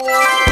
Música